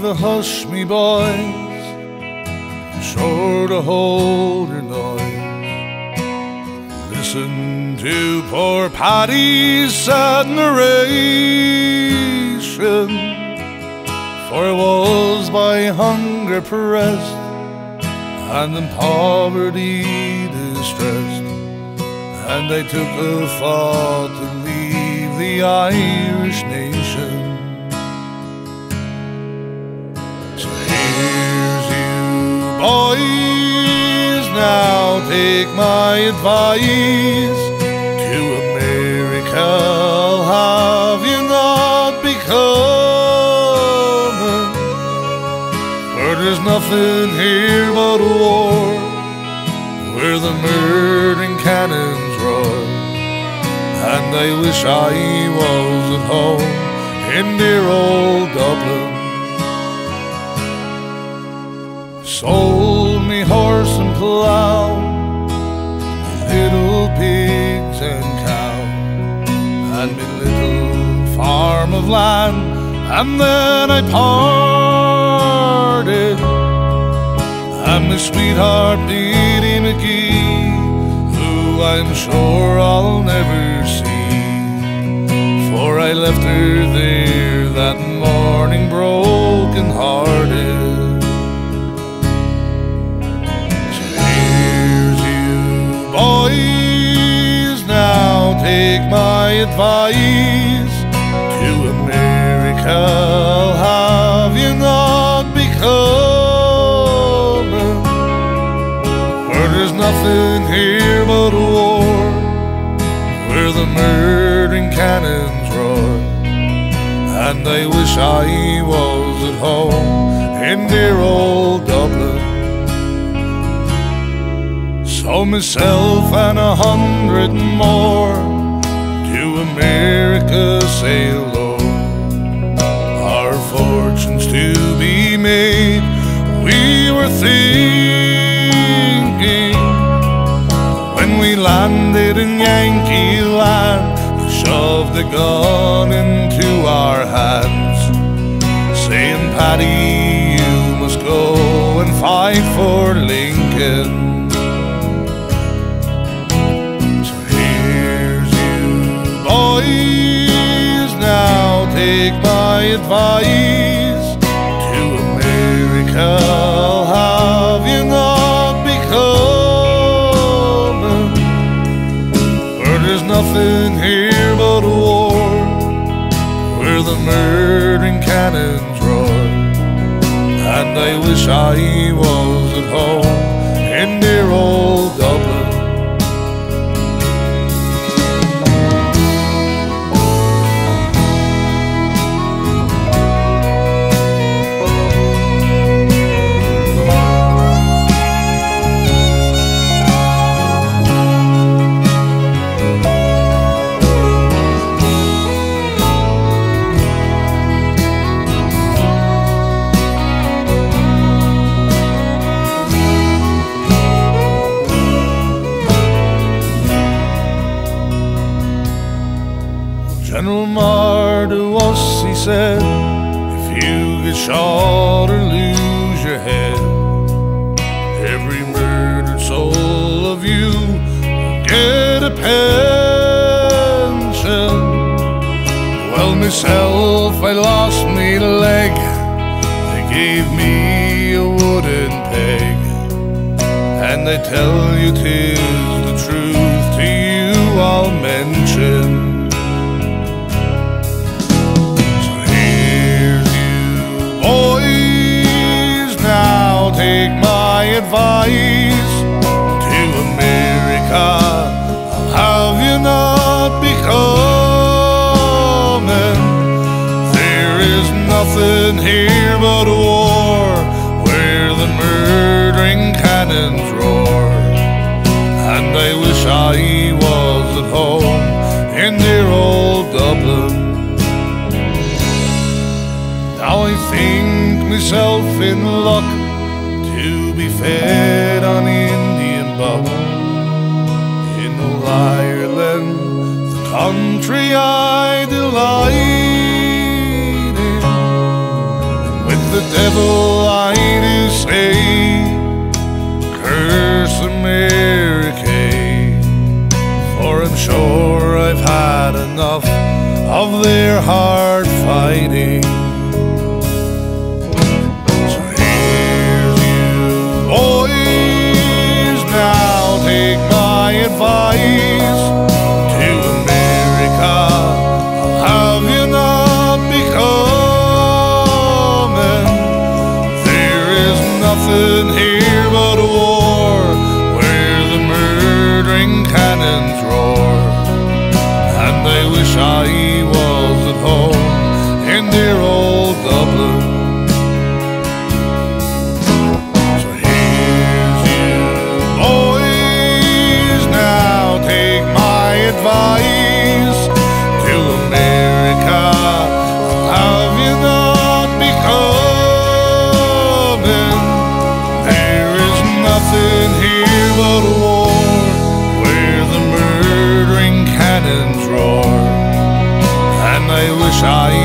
the hush, me boys, sure to hold your noise. Listen to poor Paddy's sad narration, for was by hunger pressed and in poverty distressed, and they took a thought to leave the Irish nation. Boys, now take my advice. To America have you not become? For there's nothing here but war, where the murdering cannons roar. And I wish I was at home in dear old Dublin. Sold me horse and plough, little pigs and cow, and me little farm of land, and then I parted. And my sweetheart Dee McGee, who I'm sure I'll never see, for I left her there that morning broken advice. To America have you not become? For there's nothing here but war, where the murdering cannons roar. And I wish I was at home in dear old Dublin. So myself and a hundred more America sail low. Our fortunes to be made, we were thinking when we landed in Yankee land. They shoved the gun into our hands, saying, Paddy, you must go and fight for take my advice. To America have you not become? For there's nothing here but war, where the murdering cannons roar. And I wish I was at home in dear old General Meagher to he said, if you get shot or lose your head, every murdered soul of you will get a pension. Well, myself, I lost me leg. They gave me a wooden peg. And they tell you 'tis the truth to you I'll mention. Nothing here but war, where the murdering cannons roar. And I wish I was at home in dear old Dublin. Now I think myself in luck to be fed on Indian buck in old Ireland, the country I delight the the devil, I do say, curse America, for I'm sure I've had enough of their hard fighting. Shai